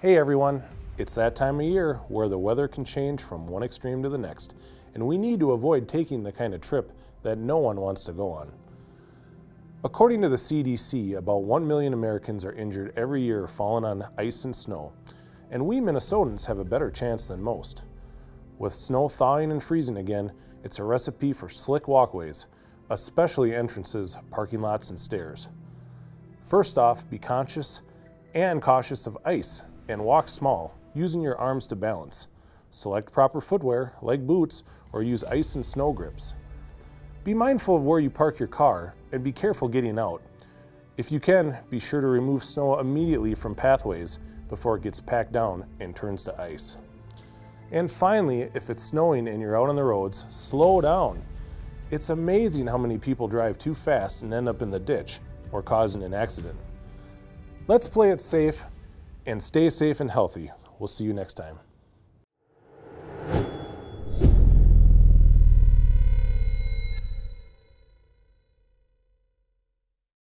Hey everyone, it's that time of year where the weather can change from one extreme to the next, and we need to avoid taking the kind of trip that no one wants to go on. According to the CDC, about 1 million Americans are injured every year falling on ice and snow, and we Minnesotans have a better chance than most. With snow thawing and freezing again, it's a recipe for slick walkways, especially entrances, parking lots, and stairs. First off, be conscious and cautious of ice and walk small, using your arms to balance. Select proper footwear, like boots, or use ice and snow grips. Be mindful of where you park your car and be careful getting out. If you can, be sure to remove snow immediately from pathways before it gets packed down and turns to ice. And finally, if it's snowing and you're out on the roads, slow down. It's amazing how many people drive too fast and end up in the ditch or causing an accident. Let's play it safe and stay safe and healthy. We'll see you next time.